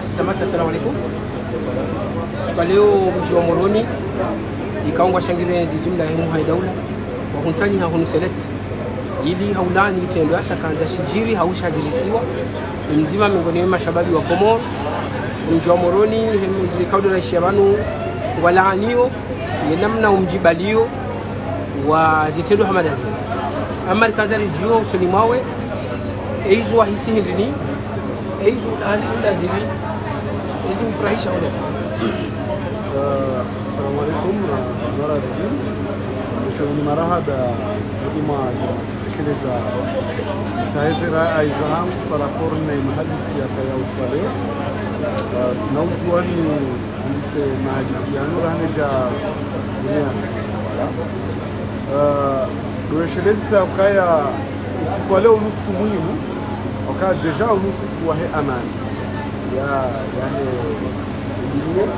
Tamasi, assalamu alaikum. Kwa leo mji wa Moroni ikaungwa shangirezi jumla ya hai daula wakunsanyi hahunu select. Ili haulani itendo yasha kanza shijiri haushajirisiwa mzima miongoni mwa mashababi wa Komoro mji wa Moroni na shabanu walaaniyo ye namna umjibalio wa zitendo hamadazi. Ama kanza rijio usoni mwawe eizu wahisi hindini hizo lazimi hizo mfurahisha wale. السلام عليكم مرة جديد مشاهدين مرحبا قدما كليزا سايزرا ايزهام فراكور ني محل السياقة يا وسطالي تنوتواني مس محل السيانو رهنا جا دنيا ويش لسه بقايا أسبوع لو نص كمونيو wakawa deja unusu kuwa he amani ya yane eliminée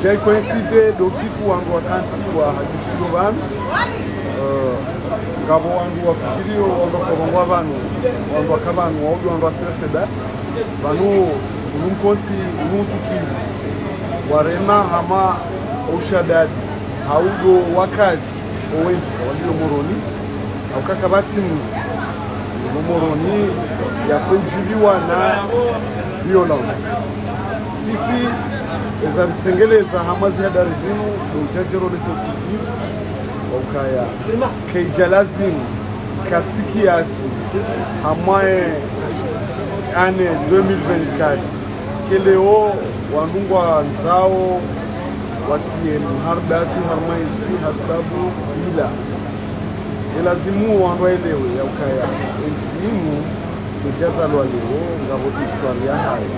ijai coïncide dofiku wangu wakanti wa hadisiro uh, vanu ngavo wangu wafikirio wangakavangwa vanhu wangu waka vanhu waudi wangu wasireseda vanuwo unumkonti unuutukili warema hama oushadadi haudo wakazi owenjika wandilo moroni. Aukaka vatsimuru moroni yakwenjuliwa na violence sisi eza mtengeleza hama zihadari zinu doujajero lesotiki waukaya keija lazimu katsikiasi hamwae ane 2024 keleo wandungwa nzao watie mhardatu harmaizi hasababu ila. Elazimu wandu waelewe yaukaya ensimu dojazalwa leo histwari ya hayo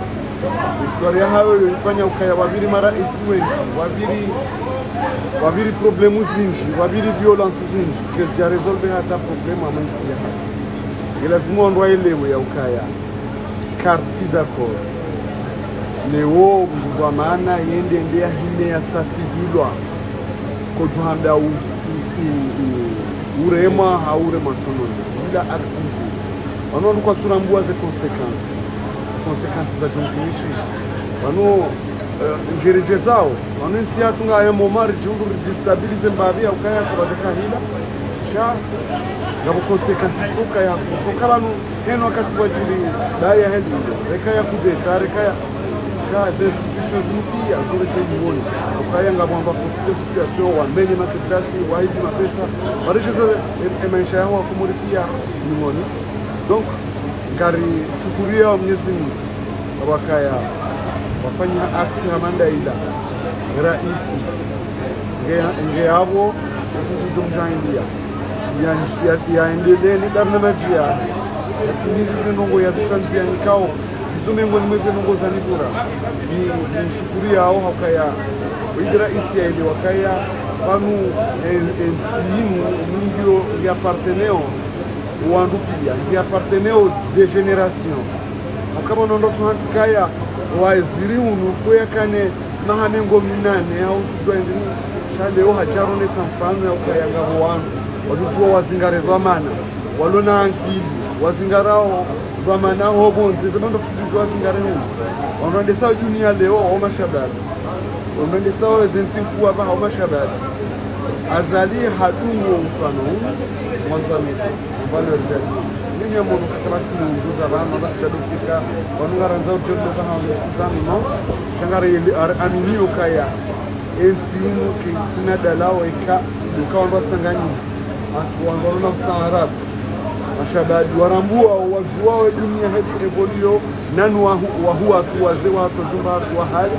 ya hayo yoifanya ukaya waviri mara esiwenji wabiri wabiri problemu zinji waviri violence zinji. Keja resolve hata problemu amaisia hayo ilazimu wandu waelewe ya ukaya. Karti d'accord leo mndu wa maana yende ndea hine ya safihilwa kojuhanda urema haurema sononi ila aktivi wanondo kwatsurambua ze consequence. Consequence vano jumkinishi wano uh, ngereje zao. Wano nsi yatunga aya momari jundu destabilize mbavi ya ukaya sha ngabo consequence ukaya kokalanu heno wakati wajili daya heli. Reka ya kudeta reka ya sha ze institutions mpya zile tenyioni ukaya ngabo amba kutite situation wamenye matitasi wahidi mapesa. Warijeza emaisha yao wakumuripia nimoni donc wa Mwenyezi Mungu wakaya wafanya akti hamandaila ila. Raisi. Nge avo domjaindia yaendelee ni barnamaji ya. Lakini hizi zinongo yazitanzia nikao izo miongoni mwe zanivura nishukuri yao hakaya idi raisi yaile wakaya vanu ensimu ya yaparteneo wandu pia ndiapparteneo degénération akabona ndotuhansikaya waziri unu kuyakane mahamengomi nane aututwaendi shaleo hacharonesa mfano yaukayangavo wandu walutiwa wazingarezwa mana walona ankili wazingarawo vamanaho vonze vanondotutuzha wazingarehu wanondesa juniya leo hao mashabati wanondesa zensinkuwa vahao mashabati haumashabari azali hadungo mfano huu mwanzamito mfano rizalisi ninya mono katabati munguza bana bakadufika wanugaranza ujondo kana wamekuzana no? Shangara yeli ar aminiyo kaya ensimu ke sina dalawa ika duka wanda tsanganyi wanwa wana ustaarabu mashabadi warambua wa dunia hedi evolio nanu wahuwa tu wazee wa hali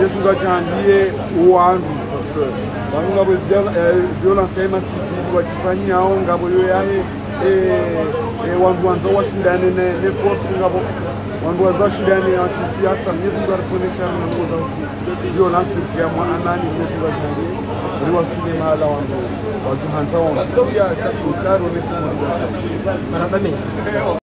yesu gajahandie uwandu vanhu ngavo violence yaimasivili wachifanyao ngavo yo yahe wandu wanza washindane neforce ngavo wandu wazashindani ya kisiasa. Mwenyezi Mungu aliponesha na nguo za ndio nasiri ya mwanani Mwenyezi Mungu ajenge riwasile mahala wandu wajuhanza wandu